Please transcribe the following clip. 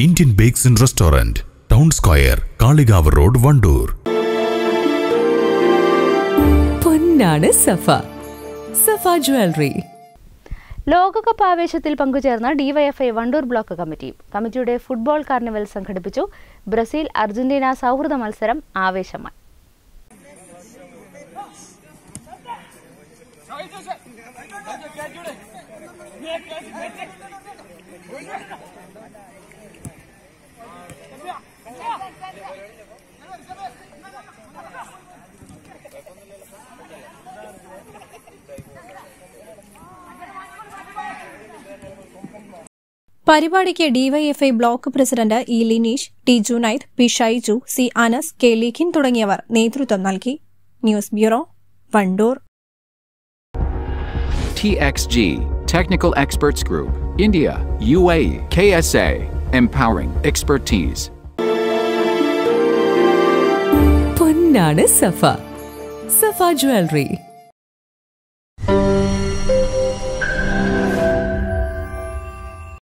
Indian bakes in restaurant town square Kalikavu road Wandoor പൊന്നാണ് Safa. Safa jewellery ലോകകപ്പ് ആവേശത്തിൽ പങ്കുചേർന്ന DYFI Wandoor block committee കമ്മിറ്റിയുടെ football carnival സംഘടിപ്പിച്ചു. ബ്രസീൽ അർജന്റീന സൗഹൃദ മത്സരം ആവേശമായി. പരിപാടിക്ക് DYFI block president E Lineesh T Junaid P Shaiju C Anas K Likhin തുടങ്ങിയവർ നേതൃത്വം നൽകി. News bureau Wandoor. TXG, Technical Experts Group, India, UAE, KSA, empowering expertise. പൊന്നാണ് സഫ. സഫ ജ്വല്ലറി.